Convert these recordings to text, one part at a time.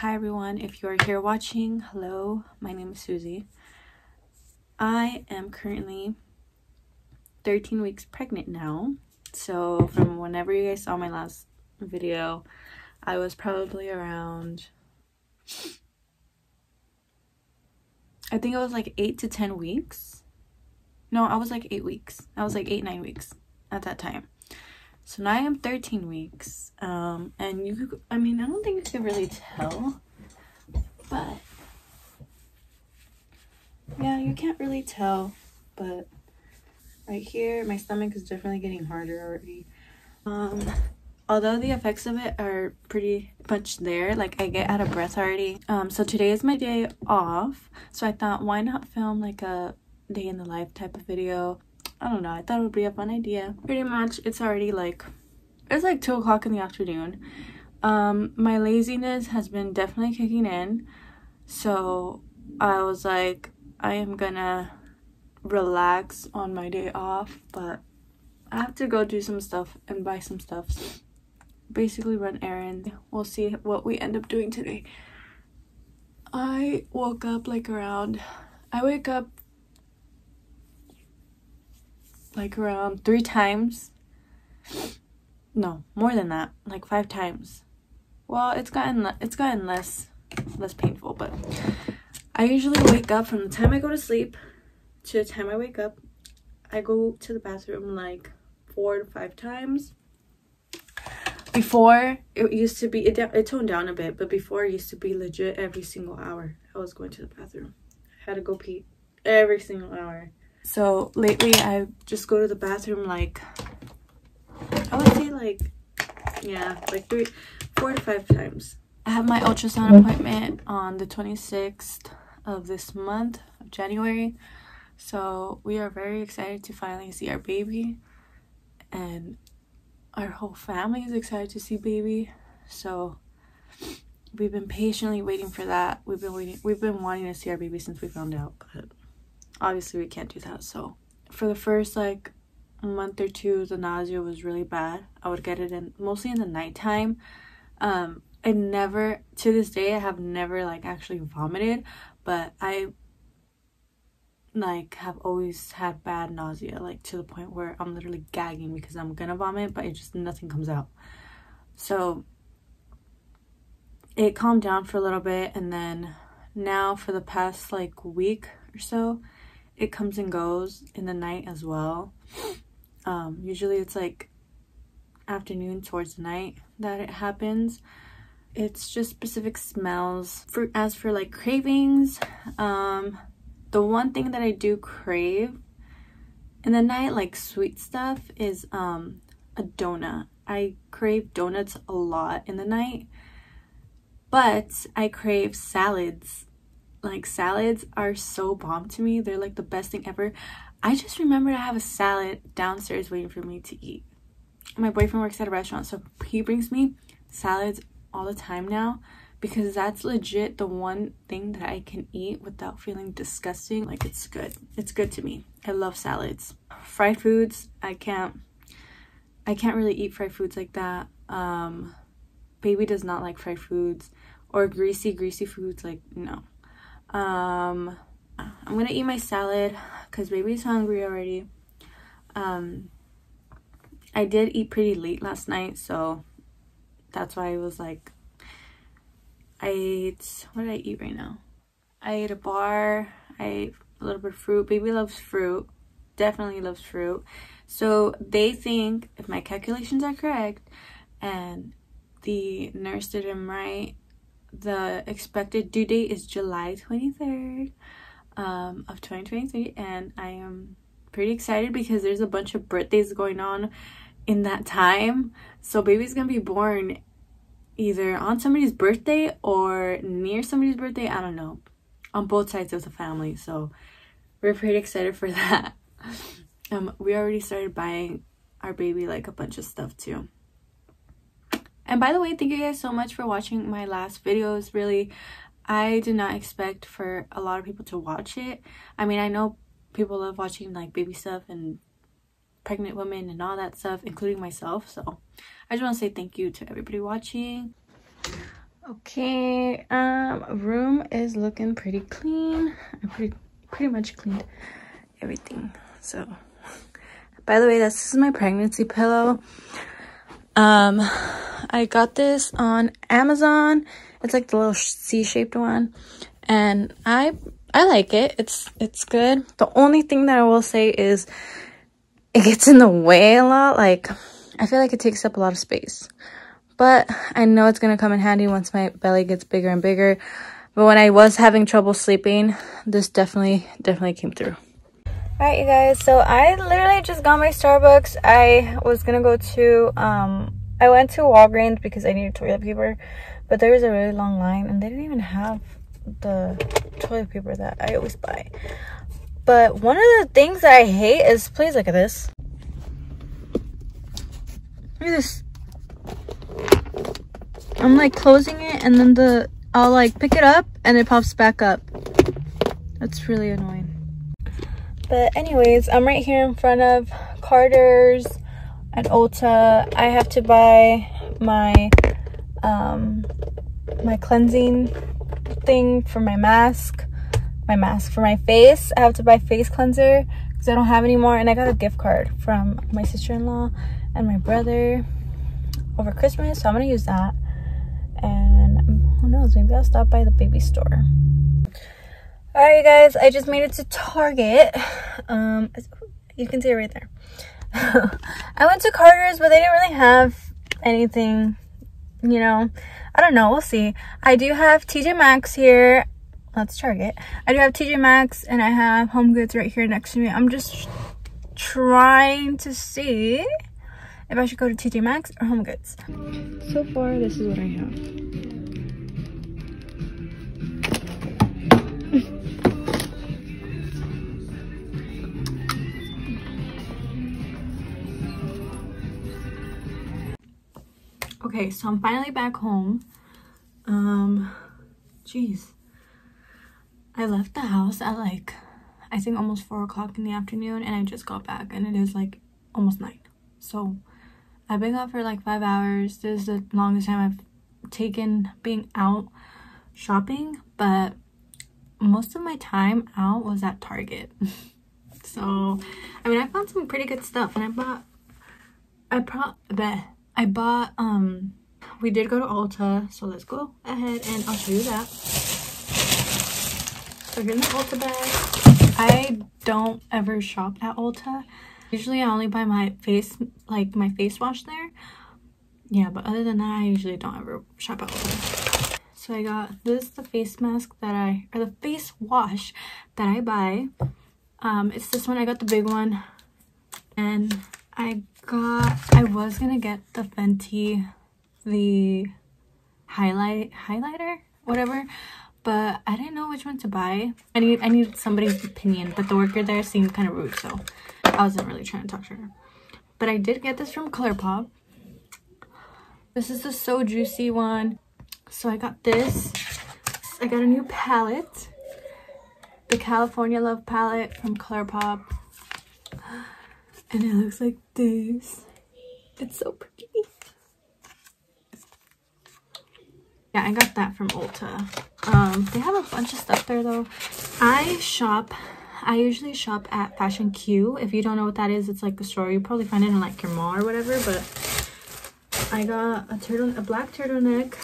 Hi everyone, if you are here watching, hello, my name is Suzy. I am currently 13 weeks pregnant now. So from whenever you guys saw my last video, I was probably around I think it was like 8 to 10 weeks. No, I was like 8 weeks. I was like 8 9 weeks at that time. So now I am 13 weeks. Um, and you could, I mean, I don't think you can really tell, but yeah, you can't really tell, but right here, my stomach is definitely getting harder already. Um, although the effects of it are pretty much there, like I get out of breath already. Um, so today is my day off, so I thought why not film like a day in the life type of video I don't know. I thought it would be a fun idea. Pretty much, it's already like, it's like 2 o'clock in the afternoon. Um, my laziness has been definitely kicking in. So I was like, I am gonna relax on my day off, but I have to go do some stuff and buy some stuff. Basically run errands. We'll see what we end up doing today. I woke up like around I wake up like around three times. No, more than that, like five times. Well, it's gotten it's gotten less less painful, but I usually wake up from the time I go to sleep to the time I wake up. I go to the bathroom like four to five times. Before it used to be it, it toned down a bit, but before it used to be legit every single hour. I was going to the bathroom. I had to go pee every single hour. So lately I just go to the bathroom like, I would say like, yeah, like three, four to five times. I have my ultrasound appointment on the 26th of this month of January. So we are very excited to finally see our baby. And our whole family is excited to see baby. So we've been patiently waiting for that. We've been waiting we've been wanting to see our baby since we found out, but obviously we can't do that. So for the first like month or two the nausea was really bad. I would get it in mostly in the nighttime. Um i never to this day i have never like actually vomited but i like have always had bad nausea like to the point where i'm literally gagging because i'm gonna vomit but it just nothing comes out. So it calmed down for a little bit and then now for the past like week or so it comes and goes in the night as well. Um, usually it's like afternoon towards night that it happens. It's just specific smells. For as for like cravings, um, the one thing that I do crave in the night, like sweet stuff, is um a donut. I crave donuts a lot in the night, but I crave salads like salads are so bomb to me. They're like the best thing ever. I just remember I have a salad downstairs waiting for me to eat. My boyfriend works at a restaurant, so he brings me salads all the time now because that's legit the one thing that I can eat without feeling disgusting. Like it's good. It's good to me. I love salads. Fried foods, I can't I can't really eat fried foods like that. Um baby does not like fried foods or greasy greasy foods like no. Um, I'm gonna eat my salad because baby's hungry already. Um, I did eat pretty late last night, so that's why I was like, I ate, what did I eat right now? I ate a bar, I ate a little bit of fruit. Baby loves fruit, definitely loves fruit. So they think, if my calculations are correct, and the nurse did him right, the expected due date is July 23rd um, of 2023 and I am pretty excited because there's a bunch of birthdays going on in that time. So baby's gonna be born either on somebody's birthday or near somebody's birthday. I don't know. On both sides of the family. So we're pretty excited for that. Um, we already started buying our baby like a bunch of stuff too. And by the way, thank you guys so much for watching my last videos. Really, I did not expect for a lot of people to watch it. I mean, I know people love watching like baby stuff and pregnant women and all that stuff, including myself. So I just want to say thank you to everybody watching. Okay, um, room is looking pretty clean. I pretty pretty much cleaned everything. So, by the way, this is my pregnancy pillow. Um, I got this on Amazon. It's like the little C-shaped one, and I I like it. It's it's good. The only thing that I will say is it gets in the way a lot. Like I feel like it takes up a lot of space. But I know it's going to come in handy once my belly gets bigger and bigger. But when I was having trouble sleeping, this definitely, definitely came through. Alright, you guys. So I literally just got my Starbucks. I was to go to, um, I went to Walgreens because I needed toilet paper. But there was a really long line and they didn't even have the toilet paper that I always buy. But one of the things that I hate is, please look at this. Look at this I'm like closing it and then the I'll like pick it up and it pops back up. That's really annoying. But anyways, I'm right here in front of Carter's at Ulta. I have to buy my um my cleansing thing for my mask. My mask for my face. I have to buy face cleanser because I don't have any more and I got a gift card from my sister-in-law and my brother over Christmas. So I'm gonna use that and who knows maybe i'll stop by the baby store all right you guys i just made it to target um you can see it right there. I went to carter's but they didn't really have anything you know. I don't know. We'll see. I do have tj maxx here. That's target i do have tj maxx and i have home goods right here next to me. I'm just trying to see if I should go to TJ Maxx or Home Goods. So far, this is what I have. Okay, so I'm finally back home. Um, jeez. I left the house at like, I think almost 4 o'clock in the afternoon and I just got back and it is like almost 9. So I've been out for like five hours. This is the longest time I've taken being out shopping, but most of my time out was at Target. so, I mean, I found some pretty good stuff and I bought, I bought, brought, I bought, um, we did go to Ulta, so let's go ahead and I'll show you that. So here's Ulta bag. I don't ever shop at Ulta Usually I only buy my face, like my face wash there. Yeah, but other than that, I usually don't ever shop at there. So I got this the face mask that I, or the face wash that I buy. Um, it's this one, I got the big one. And I got, I was gonna get the Fenty, the highlight, highlighter, whatever but I didn't know which one to buy. I need I need somebody's opinion, but the worker there seemed kind of rude, so I wasn't really trying to talk to her. But I did get this from ColourPop. This is the So Juicy one. So I got this. I got a new palette. The California Love palette from ColourPop. And it looks like this. It's so pretty. Yeah, I got that from Ulta. Um, they have a bunch of stuff there though. I shop, I usually shop at Fashion Q. If you don't know what that is, it's like a store. You probably find it in like your mall or whatever, but I got a turtle, a black turtleneck.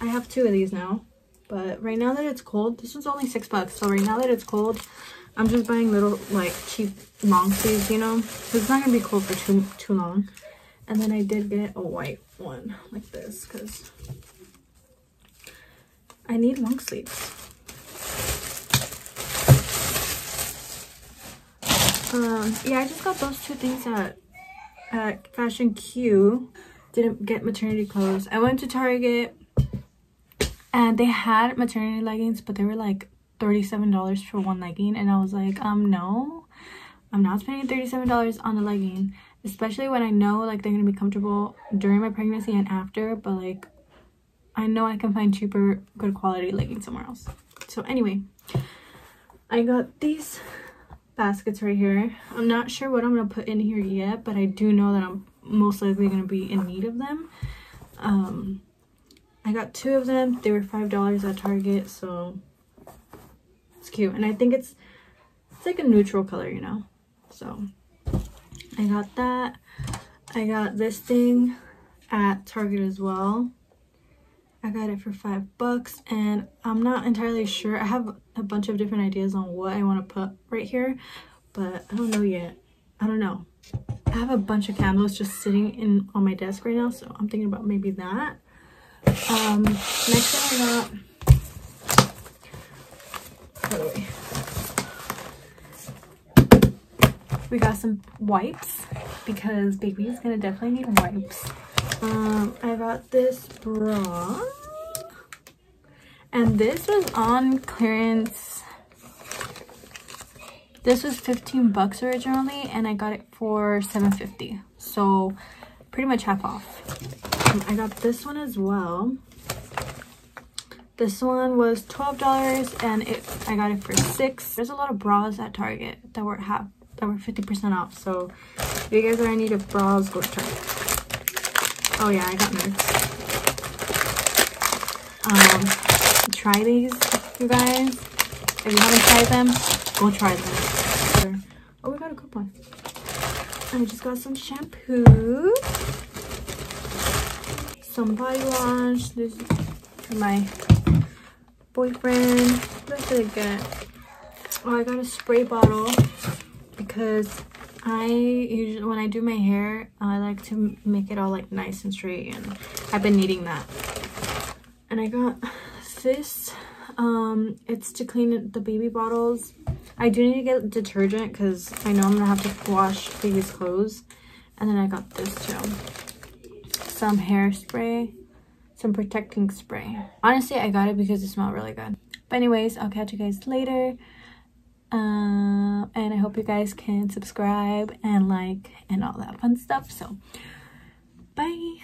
I have two of these now, but right now that it's cold, this one's only six bucks. So right now that it's cold, I'm just buying little like cheap long sleeves, you know, it's not gonna be cold for too too long. And then I did get a white one like this because I need long sleeves. Um, yeah, I just got those two things at, at Fashion Q. Didn't get maternity clothes. I went to Target and they had maternity leggings, but they were like $37 for one legging. And I was like, um, no, I'm not spending $37 on a legging especially when I know like they're gonna be comfortable during my pregnancy and after but like I know I can find cheaper good quality leggings somewhere else so anyway I got these baskets right here I'm not sure what I'm gonna put in here yet but I do know that I'm most likely gonna be in need of them um I got two of them. They were $5 at Target, so it's cute. And I think it's, it's like a neutral color, you know? So I got that. I got this thing at Target as well. I got it for five bucks and I'm not entirely sure. I have a bunch of different ideas on what I want to put right here, but I don't know yet. I don't know. I have a bunch of candles just sitting in on my desk right now, so I'm thinking about maybe that. Um, next thing I got. We got some wipes because baby is gonna definitely need wipes. Um, I got this bra. And this was on clearance. This was 15 bucks originally and I got it for 7.50. So pretty much half off. I got this one as well. This one was $12 and it I got it for 6 There's a lot of bras at Target that were half that were 50% off. So if you guys are in need of bras, go to Target. Oh yeah, I got nerds. Um, try these, you guys. If you haven't tried them, go try them. Oh, we got a coupon. I just got some shampoo, some body wash. This is my boyfriend. What did I get? Oh, I got a spray bottle because I usually, when I do my hair, I like to make it all like nice and straight and I've been needing that. And I got this, um, it's to clean the baby bottles. I do need to get detergent because I know I'm gonna have to wash baby's clothes. And then I got this too. Some hairspray, some protecting spray. Honestly, I got it because it smelled really good. But anyways, I'll catch you guys later. Uh, and I hope you guys can subscribe and like and all that fun stuff. So, bye.